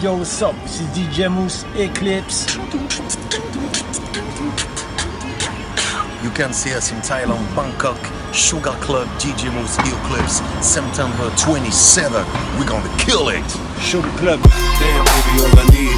Yo, what's up? This is DJ Mouss Eklips. You can see us in Thailand, Bangkok, Sugar Club, DJ Mouss Eklips, September 27. We're gonna kill it. Sugar Club. Damn, baby, all I need.